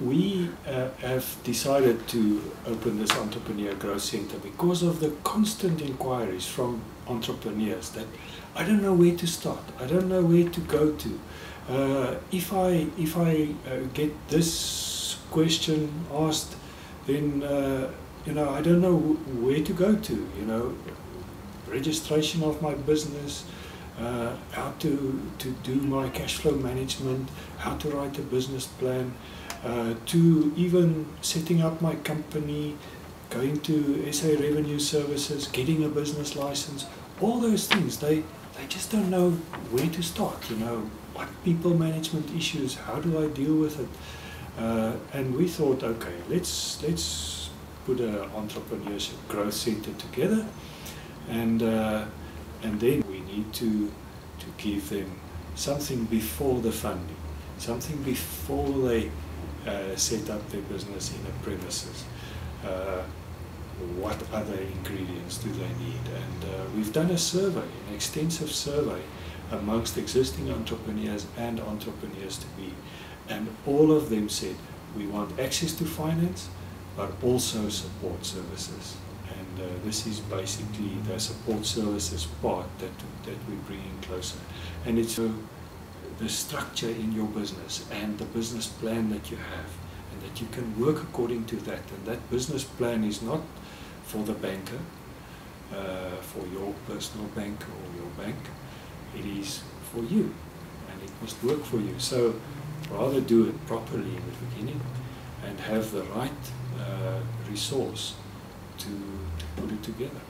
We uh, have decided to open this Entrepreneur Growth Center because of the constant inquiries from entrepreneurs that I don't know where to start, I don't know where to go to. Uh, if I, if I uh, get this question asked, then uh, you know I don't know where to go to. You know, registration of my business, uh, how to, to do my cash flow management, how to write a business plan, uh, to even setting up my company, going to SA Revenue Services, getting a business license, all those things, they, they just don't know where to start, you know, what people management issues, how do I deal with it? Uh, and we thought, okay, let's, let's put an entrepreneurship growth center together and, uh, and then we need to, to give them something before the funding, something before they uh, set up their business in a premises. Uh, what other ingredients do they need? And uh, we've done a survey, an extensive survey amongst existing entrepreneurs and entrepreneurs to be. And all of them said, we want access to finance, but also support services. And uh, this is basically the support services part that, that we're bringing closer. And it's uh, the structure in your business and the business plan that you have and that you can work according to that. And that business plan is not for the banker, uh, for your personal bank or your bank. It is for you and it must work for you. So rather do it properly in the beginning and have the right uh, resource to, to put it together.